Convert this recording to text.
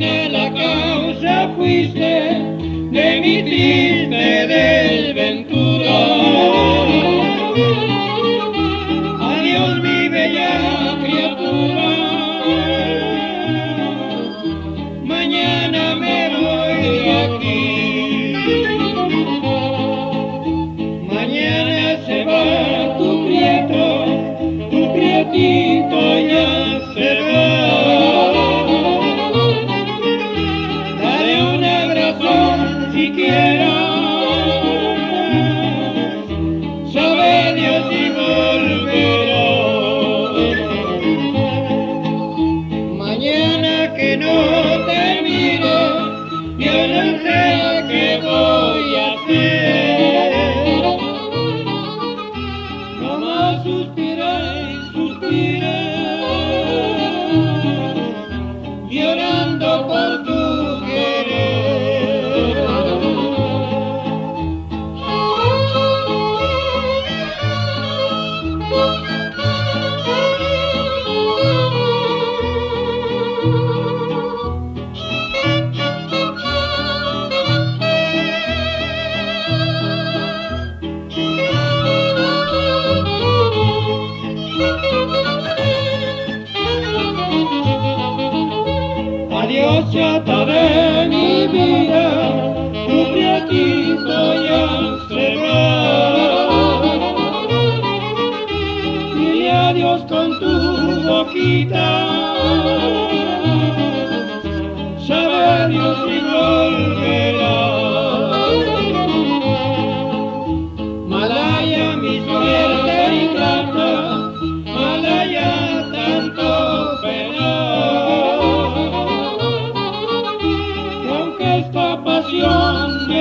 la causa fuiste de mi triste desventura. Adiós mi bella criatura, mañana me voy de aquí. Mañana se va tu prieto, tu prietito ya se va. Adiós chata de mi vida, tu prietito ya se. Dile adiós con tu boquita, sabe Dios pasión de.